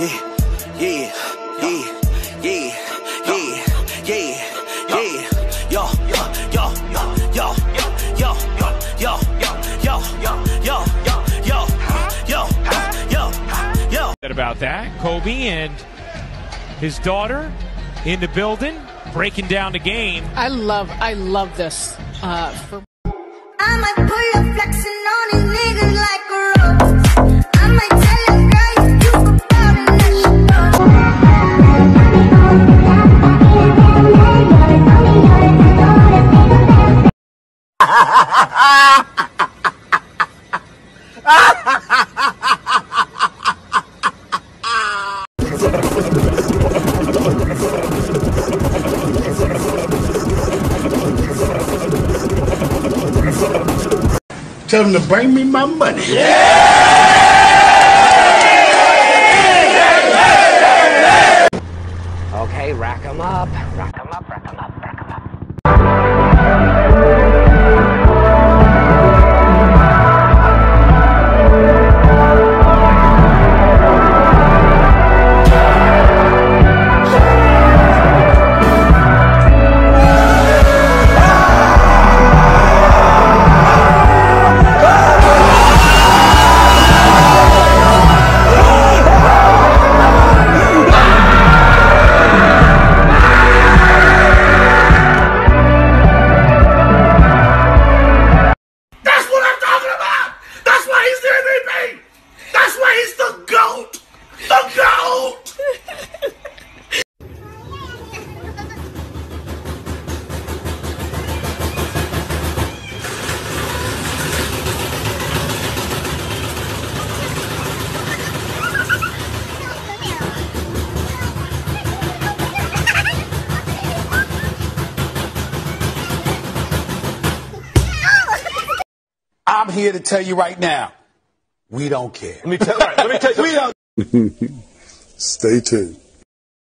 yeah, yeah, yeah, yeah, yeah, yeah, yeah. Yo, yo, yo, yo, yo, yo, yo, yo, yo, yo, yo, yo, yo, yo, yo. about that. Kobe and his daughter in the building, breaking down the game. I love, I love this. Uh, for I might pull up flexing on Tell them to bring me my money. Okay, rack 'em up, rack I'm here to tell you right now, we don't care. Let me tell, all right, let me tell you. We don't. Stay tuned.